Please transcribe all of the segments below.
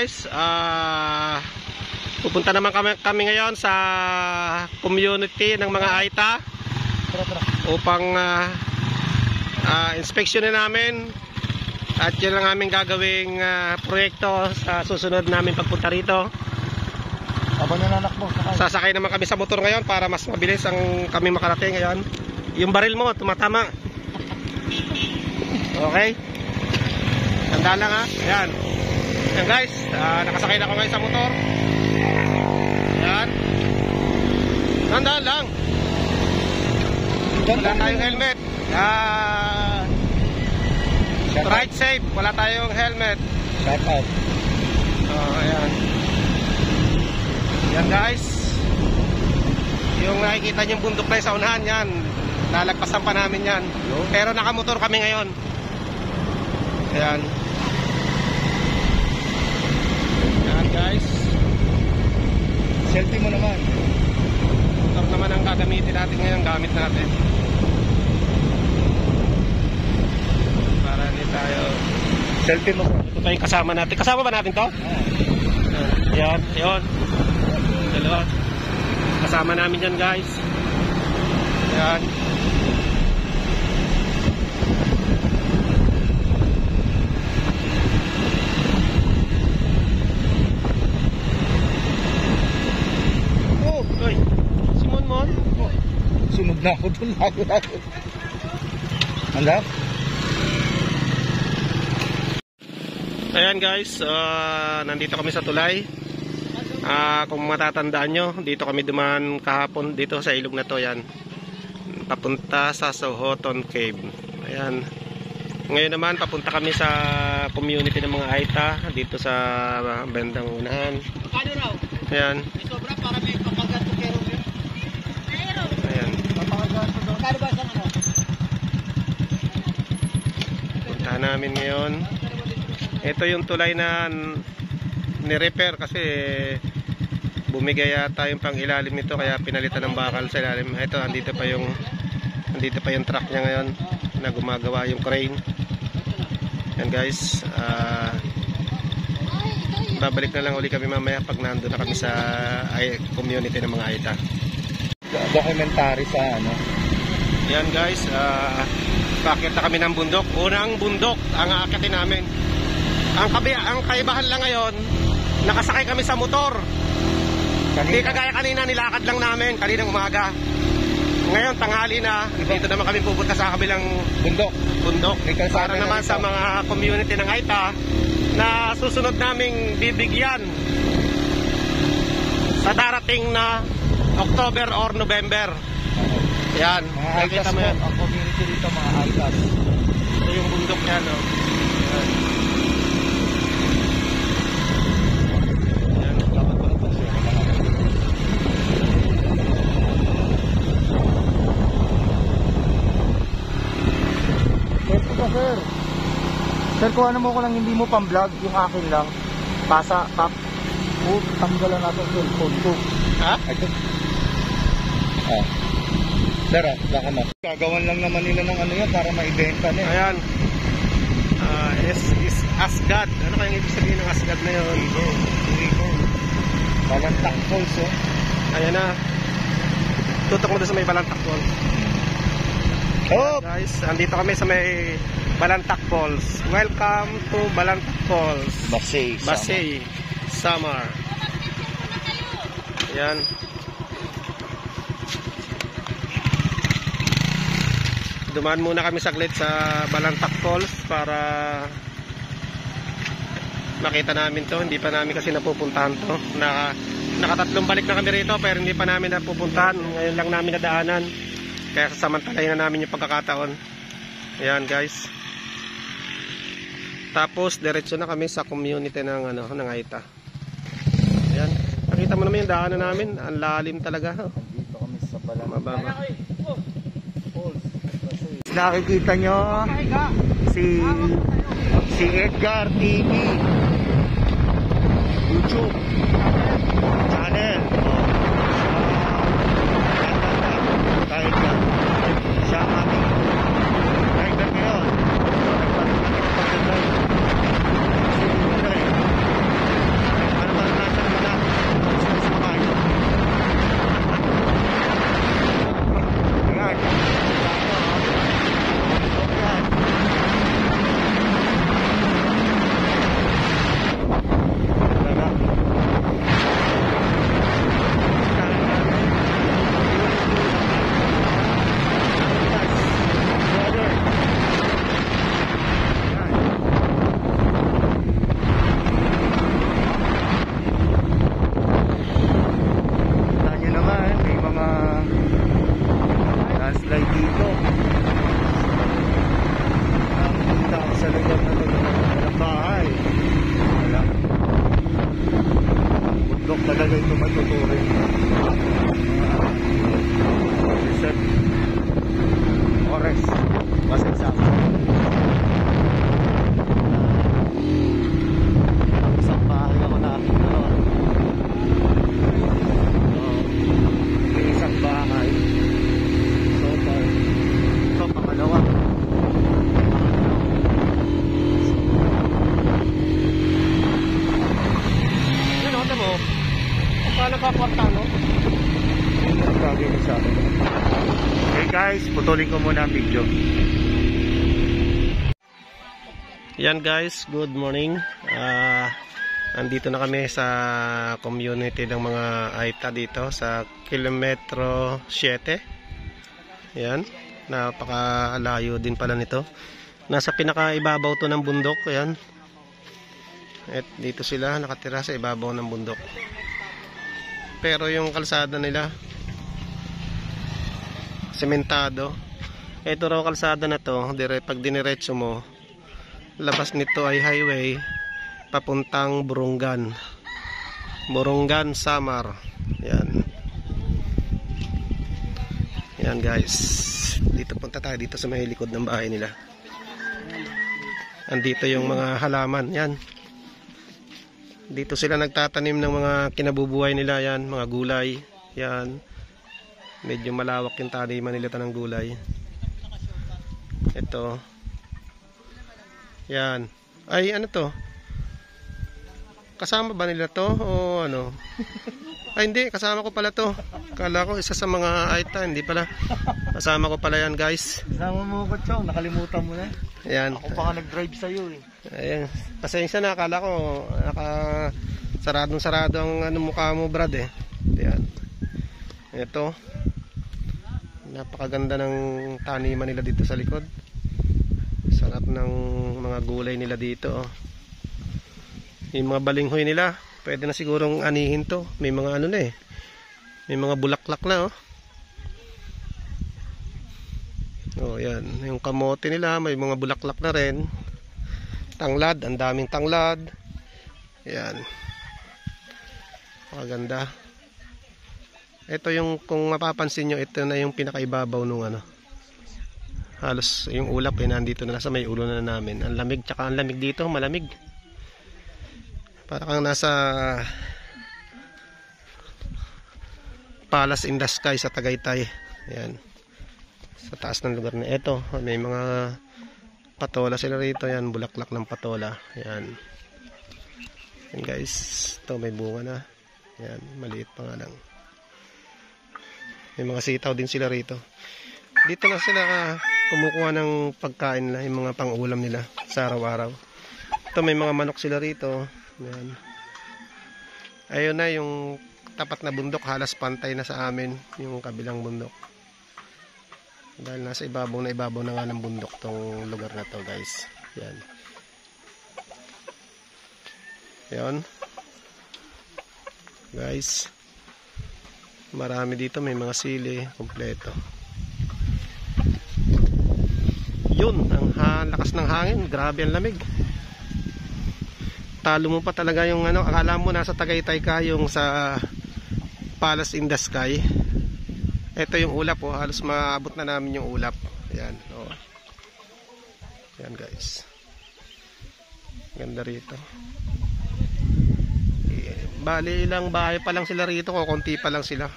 Guys, ah pupunta naman kami, kami ngayon sa community ng mga Aita upang ah ah, inspeksyonin namin at yun ang aming gagawing ah, proyekto sa susunod namin pagpunta rito. Sasakay naman kami sa motor ngayon para mas mabilis ang kami makarating ngayon. Yung baril mo, tumatama. Okay? Tanda lang ha. Ayan. Ayan guys, ah, nakasakay na ako ngayon sa motor. Ayan. Tandaan lang. Wala tayong helmet. Out. ride safe. Wala tayong helmet. Shout out. Oh, ayan. Yan guys. Yung nakikita niyong bundok na sa unahan yan. Lalagpasan pa namin yan. Pero nakamotor kami ngayon. Ayan. Ayan guys. Selfie mo naman. Motor naman ang gagamitin natin ngayon. Gamit natin. Para hindi tayo... Selfie mo. Ito pa yung kasama natin. Kasama ba natin to? Ah. Yan, yun. Dalawa. Kasama namin yan guys. Yan. Oh, oy. Simon Mon. Oh. Na ako dun. Lago, lago. Handa? Ayan guys, ah, nandito kami sa tulay. Ah, kung matatandaan nyo, dito kami dumaan kahapon dito sa ilog na to yan. Papunta sa Sohoton Cave. Ayan. Ngayon naman papunta kami sa community ng mga Aita dito sa bandang unahan. Ayan. Sobra para may papagat to kero yun. Ayan. Kano ba sa ano? Punta namin ngayon. Ito yung tulay na ni-repair kasi bumigay yata yung pang ilalim nito kaya pinalitan ng bakal sa ilalim. Ito, andito pa yung andito pa yung truck niya ngayon na gumagawa yung crane. Yan guys, ah babalik na lang uli kami mamaya pag nandun na kami sa ay, community ng mga Aita. Documentary sa ano. Yan guys, uh, bakit na kami ng bundok? Unang bundok ang aakyatin namin. Ang, kabi, ang kaibahan lang ngayon, nakasakay kami sa motor. Hindi kagaya kanina, nilakad lang namin, kaninang umaga. Ngayon, tanghali na, dito naman kami pupunta sa kabilang Bundok. bundok. Para na naman sa mga community ng Aita na susunod naming bibigyan sa darating na October or November. Yan, Mga nakita Aitas mo yan. Ang community dito, mga Aitas. Ito yung bundok niya, no? Yan. Yan. Dapat ko na siya. Sir, po sir. Sir, kung ano mo ko lang hindi mo pang vlog, yung akin lang. Pasa, tap. Oh, tanggalan natin yung cellphone ko. Ha? Ito. Sir, ah, baka na. Gagawan lang naman nila ng ano yan para maibenta na eh. Ayan. Ah, is, is Asgard. Ano kayang ibig sabihin ng Asgard na yun? Igo, igo. Balantak falls, oh. Ayan na. Tutok mo doon sa may Balantak Falls. Oh! Guys, andito kami sa may Balantak Falls. Welcome to Balantak Falls. Basay. Basay, Samar. Yan. Dumaan muna kami saglit sa Balantak Falls para makita namin to. Hindi pa namin kasi napupuntahan to. Naka, nakatatlong balik na kami rito pero hindi pa namin napupuntahan. Ngayon lang namin nadaanan. Kaya sasamantalayin na namin yung pagkakataon. Ayan guys. Tapos diretso na kami sa community ng ano ng Aita. Ayan. Nakita mo naman yung daanan namin, ang lalim talaga. Dito kami sa Balantak Mababa. Nakikita nyo si si Edgar TV YouTube channel tayo dito. Putulin ko muna ang video. Yan guys, good morning. Ah, andito na kami sa community ng mga Aita dito sa kilometro 7. Yan, napakalayo din pala nito. Nasa pinakaibabaw to ng bundok, yan. At dito sila nakatira sa ibabaw ng bundok. Pero yung kalsada nila sementado. Ito raw kalsada na to, dire pag diniretso mo, labas nito ay highway papuntang Burungan. Burungan Samar. Yan. Yan guys. Dito punta tayo dito sa may likod ng bahay nila. Andito yung mga halaman yan. Dito sila nagtatanim ng mga kinabubuhay nila yan mga gulay yan medyo malawak yung taniman nila ng gulay ito yan. Ay, ano to? Kasama ba nila to? O ano? Ay, hindi. Kasama ko pala to. Kala ko isa sa mga Aita. Hindi pala. Kasama ko pala yan, guys. Sama mo ko, Chong. Nakalimutan mo na. Ayan. Ako pa ka nag-drive sa'yo eh. Ayan. Pasensya na. Kala ko naka saradong sarado ang ano, mukha mo, Brad eh. Ayan. Ito. Napakaganda ng taniman nila dito sa likod. Sarap ng mga gulay nila dito. Oh. Yung mga balinghoy nila, pwede na sigurong anihin to. May mga ano na eh. May mga bulaklak na oh. Oh, yan. Yung kamote nila, may mga bulaklak na rin. Tanglad, ang daming tanglad. Yan. Maganda. Ito yung, kung mapapansin nyo, ito na yung pinakaibabaw nung ano. Halos yung ulap ay nandito na sa may ulo na namin. Ang lamig, tsaka ang lamig dito, malamig. Para kang nasa Palace in the Sky sa Tagaytay. Yan. Sa taas ng lugar na ito, may mga patola sila rito. Yan, bulaklak ng patola. Yan. Yan guys, ito may bunga na. Yan, maliit pa nga lang. May mga sitaw din sila rito. Dito na sila ah, kumukuha ng pagkain nila, yung mga pang-ulam nila sa araw-araw. Ito may mga manok sila rito. Yan. Ayun na yung tapat na bundok, halos pantay na sa amin yung kabilang bundok. Dahil nasa ibabaw na ibabaw na nga ng bundok tong lugar na to guys. Yan. Yan. Guys. Marami dito, may mga sili, kompleto. Yun, ang ha, lakas ng hangin, grabe ang lamig. Talo mo pa talaga yung ano, akala mo nasa Tagaytay ka yung sa Palace in the Sky. Ito yung ulap oh, halos maabot na namin yung ulap. Ayan, oh. Ayan guys. Ganda rito. Bali ilang bahay pa lang sila rito, konti pa lang sila.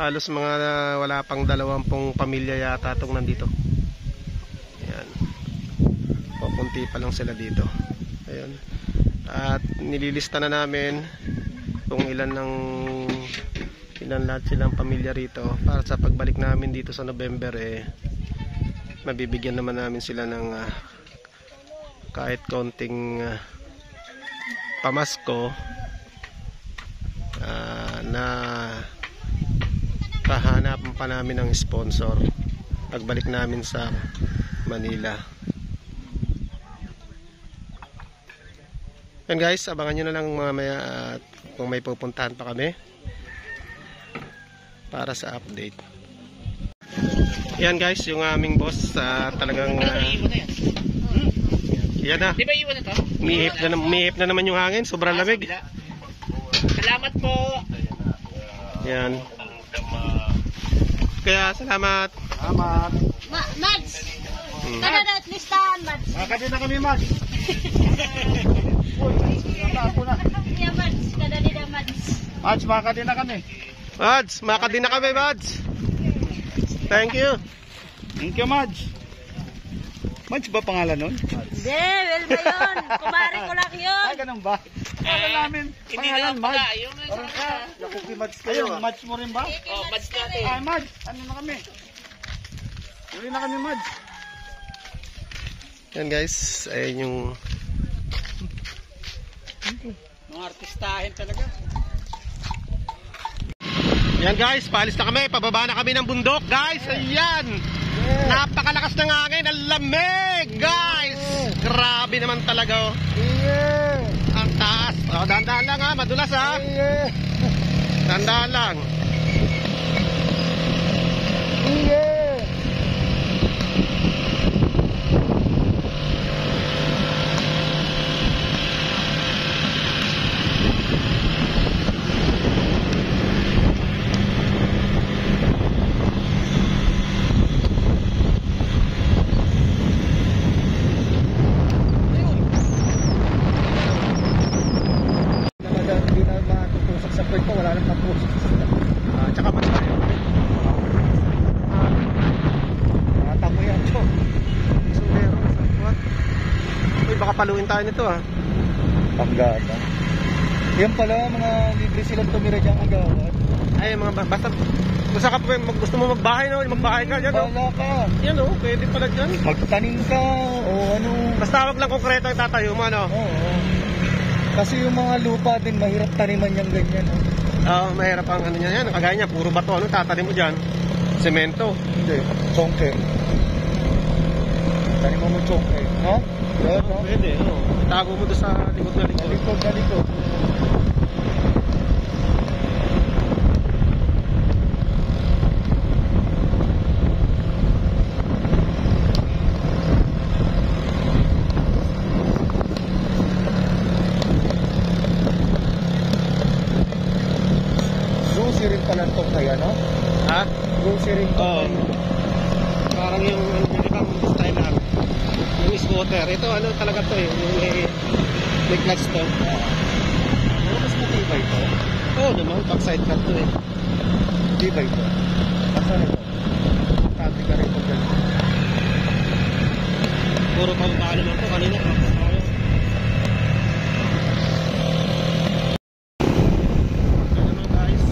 Halos mga uh, wala pang dalawampung pamilya yata itong nandito. Ayan. Konti pa lang sila dito. Ayan. At nililista na namin kung ilan ng ilan lahat silang pamilya rito para sa pagbalik namin dito sa November eh mabibigyan naman namin sila ng ah, kahit konting ah, pamasko ah, na kahanapan pa namin ng sponsor pagbalik namin sa Manila yan guys abangan nyo na lang mamaya at kung may pupuntahan pa kami para sa update yan guys yung aming boss ah, talagang na yan. na Di ba iwan na to? Mihip na, mihip na naman yung hangin, sobrang Ah, lamig. Salamat po. Yan. Kaya salamat. Salamat. Ma Mads! Hmm. Kada na at listahan, Mads. Makakadi na kami, Mads. Yeah, Mads. Kada din ang Mads. Mads, makakadi na kami. Mads, makadin na kami, Mads. Thank you. Thank you, Mads. Mads ba pangalan nun? Hindi, well ba yun? Kumari ko lang yun. Ay, ganun ba? Kala namin, Hindi pangalan na Mads. pala. Yung nasa Parang ka, Yakupi Mads kayo. Mads mo rin ba? Oh, match natin. Ay, Mads, ano na kami? Uli na kami, Mads. Yan guys, ayun yung Mga artistahin talaga. Yan guys, paalis na kami. Pababa na kami ng bundok, guys. Ayan. Napakalakas ng hangin. Ang lamig, guys. Grabe naman talaga. Oh. Yeah! Taas. Oh, dahan-dahan lang ha. Madulas ha. Yeah! Dahan-dahan lang. Yeah! Talagang hindi na matutusok sa kwento, wala nang matusok sa Ah, tsaka mas tayo. Mata mo yan, Cho. Sundero. What? Uy, tayo nito ah. Panggata. Yan pala, mga libre silang tumira dyan agawad. Ay, mga ba- basta kung saan ka pa- mag- gusto mo magbahay, no? Magbahay ka dyan, no? Wala ka. Yan, oh. Pwede pala dyan. Magtanim ka, o ano. Basta wag lang konkreto yung tatayo mo, ano? Oo. Kasi yung mga lupa din, mahirap taniman yung ganyan. oh. Oo, mahirap ang ano niya. Yan, kagaya niya, puro bato. Ano tatanim mo dyan? Semento. Hindi, chongke. Taniman mo chongke. Ha? No? Pwede, oo. Tago mo doon sa likod na likod. Nalikod, nalikod. Grocery rin pala ito kaya, no? Ha? Grocery rin to Oo. Parang yung ano yung ibang style lang. Yung scooter. Ito ano talaga to eh. Yung may, clutch to. Ano mas matibay to? Oo naman, backside cut to eh. Matibay to. Asan ito? Tabi ka rin pag ganun. Puro pang paano lang to. Kanina kapos tayo. Ito naman guys.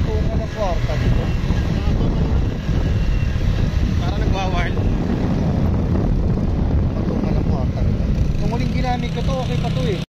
Tunga ng kwarta dito. Parang nagwa-wild. Patunga ng kwarta dito. Nung huling ginamit ko to, okay pa to eh.